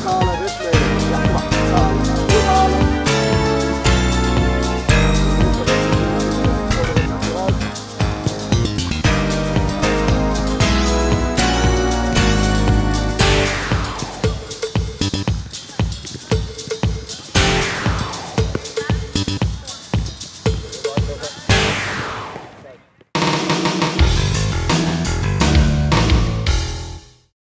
Holla this lady.